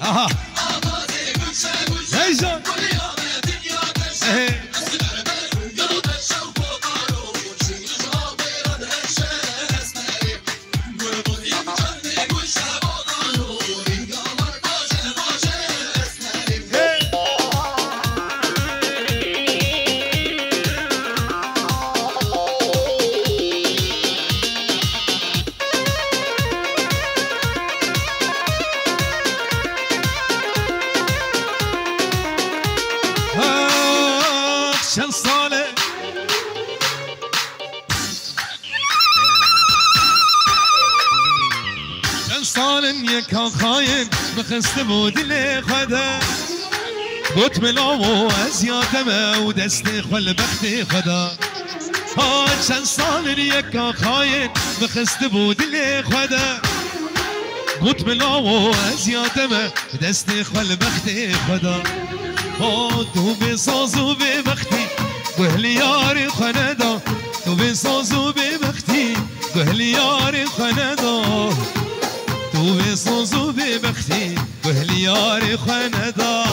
Aha. بخستم بخستم و دل خدا. بوت ملام و از یادم و دست خل بخت خدا. ها چند سال یکا خاین بخسته و دل خدا. بوت ملام و از یادم دست خل بخت خدا. ها تو به ساز و به وقتی بهلیار خنده یار خنده.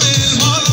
Sevil mal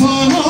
sana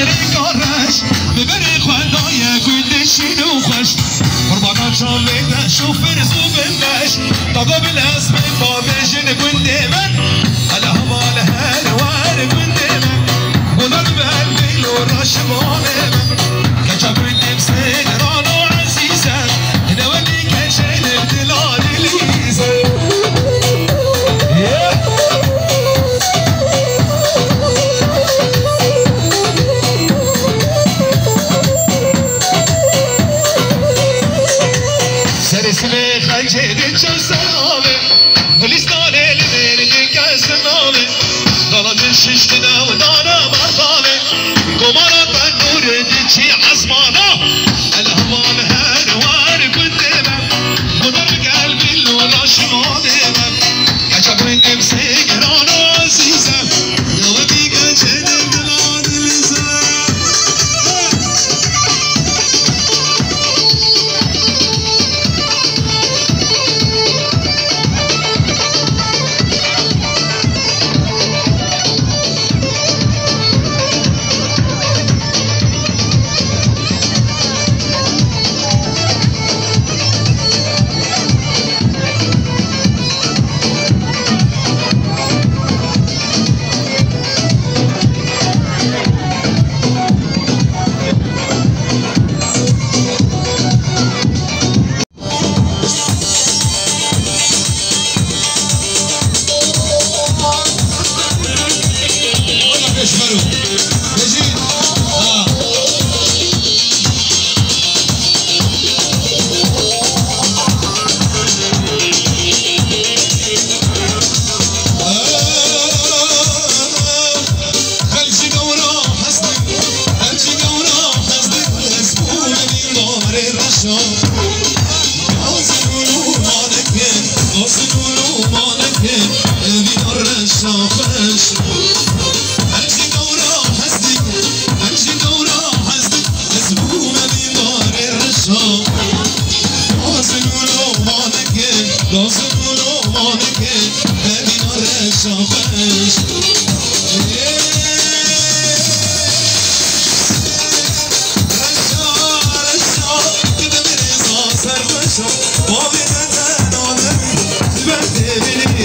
ببری کارش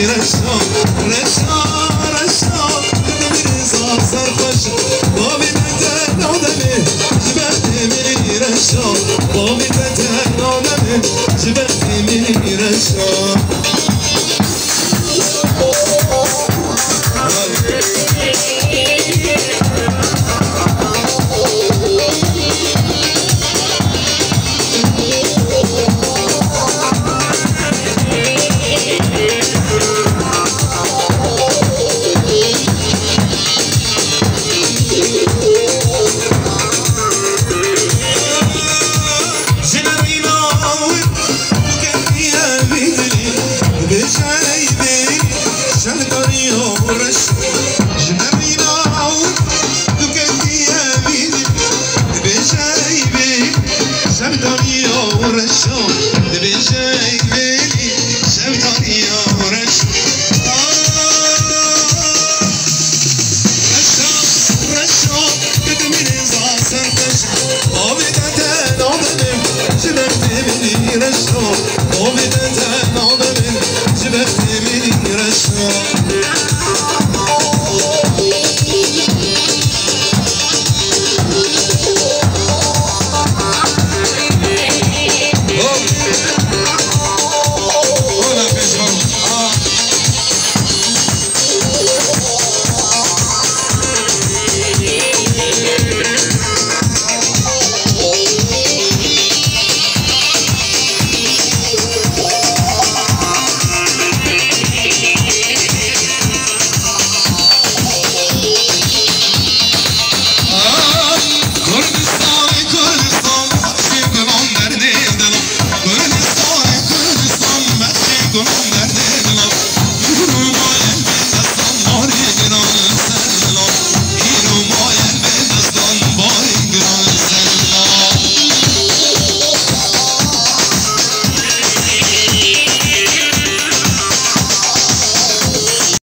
رسا رسا رسا بدم رضا سرخوش بابی بدن آدمه جبختی میرشا بابی بدن آدمه جبختی رشن